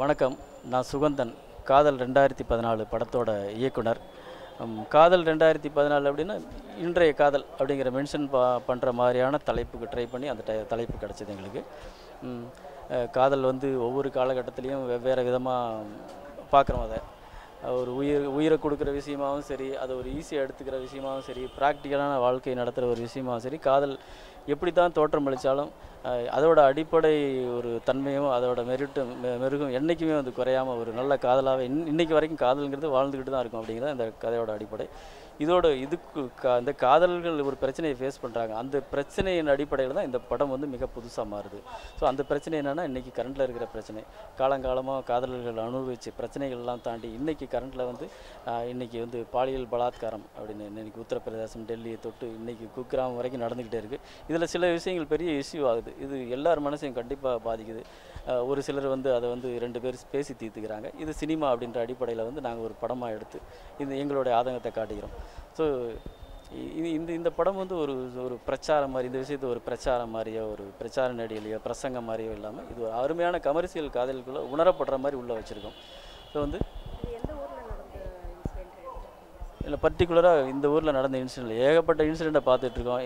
வணக்கம். நான் சுகந்தன். காதல் ரெண்டாயிரத்தி பதினாலு படத்தோட இயக்குனர். காதல் ரெண்டாயிரத்தி பதினாலு அப்படின்னா இன்றைய காதல் அப்படிங்கிற மென்ஷன் பா பண்ணுற மாதிரியான தலைப்புக்கு ட்ரை பண்ணி அந்த ட- தலைப்பு கிடச்சிது எங்களுக்கு. காதல் வந்து ஒவ்வொரு காலகட்டத்துலேயும் வெவ்வேறு விதமாக பார்க்குறோம் அதை. ஒரு உயிர் உயிரை கொடுக்குற விஷயமாவும் சரி அதை ஒரு ஈஸியாக எடுத்துக்கிற விஷயமாவும் சரி ப்ராக்டிக்கலான வாழ்க்கை நடத்துகிற ஒரு விஷயமாவும் சரி காதல் எப்படி தான் தோற்றம் அளித்தாலும் அதோட அடிப்படை ஒரு தன்மையும் அதோட மெருட்டும் மெ- மெருகும் என்றைக்குமே வந்து குறையாம ஒரு நல்ல காதலாகவே இன் இன்னைக்கு வரைக்கும் காதல்ங்கிறது வாழ்ந்துக்கிட்டு தான் இருக்கும் அப்படிங்கிறது அந்த கதையோட அடிப்படை. இதோட இதுக்கு கா இந்த காதல்கள் ஒரு பிரச்சனையை ஃபேஸ் பண்ணுறாங்க அந்த பிரச்சனையின் அடிப்படையில் தான் இந்த படம் வந்து மிக புதுசாக மாறுது. ஸோ அந்த பிரச்சனை என்னென்னா இன்றைக்கி கரண்டில் இருக்கிற பிரச்சனை. காலங்காலமாக காதலர்கள் அனுபவிச்ச பிரச்சனைகள்லாம் தாண்டி இன்றைக்கி கரண்டில் வந்து இன்றைக்கி வந்து பாலியல் பலாத்காரம் அப்படின்னு இன்றைக்கி உத்தரப்பிரதேசம் டெல்லியை தொட்டு இன்றைக்கி குக்கிராமம் வரைக்கும் நடந்துக்கிட்டே இருக்குது இதில் சில விஷயங்கள் பெரிய இஷ்யூ ஆகுது. இது எல்லார் மனசையும் கண்டிப்பாக பாதிக்குது. ஒரு சிலர் வந்து அதை வந்து ரெண்டு பேர் பேசி தீர்த்துக்கிறாங்க. இது சினிமா அப்படின்ற அடிப்படையில் வந்து நாங்கள் ஒரு படமாக எடுத்து இந்த எங்களுடைய ஆதங்கத்தை காட்டுகிறோம். ஸோ இது இந்த இந்த படம் வந்து ஒரு ஒரு பிரச்சாரம் மாதிரி இந்த விஷயத்தை ஒரு பிரச்சாரம் மாதிரியோ ஒரு பிரச்சார நடிகளையோ பிரசங்கம் மாதிரியோ இல்லாமல் இது ஒரு அருமையான கமர்ஷியல் காதலுக்குள்ள உணரப்படுற மாதிரி உள்ளே வச்சுருக்கோம். ஸோ வந்து இது எந்த ஊரில் நடந்த இன்சிடென்ட் இல்லை பர்டிகுலராக இந்த ஊரில் நடந்த இன்சிடென்ட் ஏகப்பட்ட இன்சிடெண்ட்டை பார்த்துட்ருக்கோம்.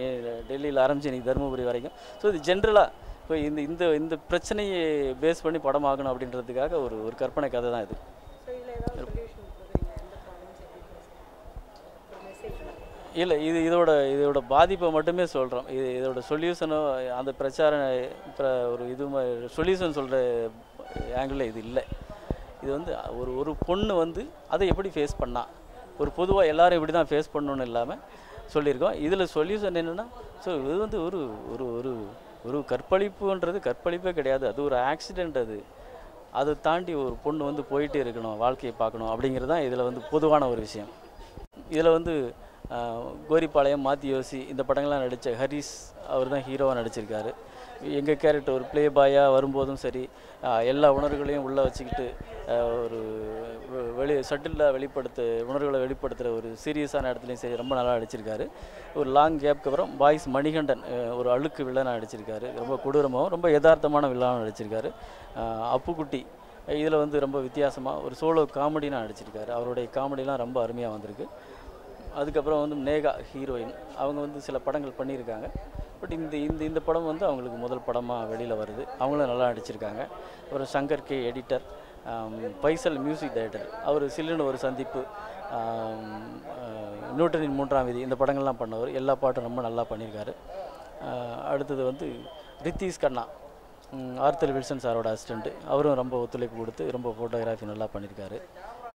டெல்லியில் ஆரம்பிச்சு இன்னைக்கு தருமபுரி வரைக்கும். ஸோ இது ஜென்ரலாக இப்போ இந்த இந்த இந்த பிரச்சனையை பேஸ் பண்ணி படம் ஆகணும் அப்படின்றதுக்காக ஒரு ஒரு கற்பனை கதை தான் இது. இல்லை இது இதோட இதோட பாதிப்பை மட்டுமே சொல்கிறோம் இது இதோட சொல்யூஷனோ அந்த பிரச்சார பிர- ஒரு இது சொல்யூஷன் சொல்கிற ஆங்கிளில் இது இல்லை. இது வந்து ஒரு ஒரு பொண்ணு வந்து அதை எப்படி ஃபேஸ் பண்ணா? ஒரு பொதுவாக எல்லாரும் இப்படி தான் ஃபேஸ் பண்ணணும்னு இல்லாமல் சொல்லியிருக்கோம். இதில் சொல்யூஷன் என்னென்னா ஸோ இது வந்து ஒரு ஒரு ஒரு ஒரு கற்பழிப்புன்றது கற்பழிப்பே கிடையாது. அது ஒரு ஆக்சிடெண்ட் அது. அதை தாண்டி ஒரு பொண்ணு வந்து போயிட்டே இருக்கணும் வாழ்க்கையை பார்க்கணும் அப்படிங்கிறது தான் இதில் வந்து பொதுவான ஒரு விஷயம். இதில் வந்து கோரிப்பாளையம் மாத்தி யோசி இந்த படங்கள்லாம் நடித்த ஹரிஸ் அவர் தான் ஹீரோவாக நடிச்சிருக்காரு. எங்கள் கேரக்டர் ஒரு ப்ளே பாயாக வரும்போதும் சரி எல்லா உணர்வுகளையும் உள்ளே வச்சுக்கிட்டு ஒரு வெளி ஷட்டிலில் வெளிப்படுத்த உணர்வுகளை வெளிப்படுத்துகிற ஒரு சீரியஸான இடத்துலையும் சரி ரொம்ப நல்லா அடிச்சிருக்காரு ஒரு லாங் கேப்க்கு அப்புறம் பாய்ஸ் மணிகண்டன் ஒரு அழுக்கு வில்லனாக அடிச்சிருக்காரு ரொம்ப கொடூரமாகவும் ரொம்ப யதார்த்தமான வில்லனாக அடிச்சிருக்காரு அப்புக்குட்டி இதில் வந்து ரொம்ப வித்தியாசமாக ஒரு சோலோ காமெடினா அடிச்சிருக்காரு அவருடைய காமெடிலாம் ரொம்ப அருமையாக வந்திருக்கு. அதுக்கப்புறம் வந்து நேகா ஹீரோயின் அவங்க வந்து சில படங்கள் பண்ணியிருக்காங்க. பட் இந்த இந்த இந்த படம் வந்து அவங்களுக்கு முதல் படமாக வெளியில் வருது. அவங்களும் நல்லா நடிச்சிருக்காங்க. அப்புறம் Shankar K editor Faisal music director அவர் சில்லுன்னு ஒரு சந்திப்பு. நியூட்டனின் மூன்றாம் விதி இந்த படங்கள்லாம் பண்ணவர். எல்லா பாட்டும் ரொம்ப நல்லா பண்ணியிருக்காரு. அடுத்தது வந்து ரித்தீஷ் கண்ணா. ஆர்த்தர் வில்சன் சாரோட அசிஸ்டண்ட்டு அவரும் ரொம்ப ஒத்துழைப்பு கொடுத்து ரொம்ப ஃபோட்டோகிராஃபி நல்லா பண்ணியிருக்காரு.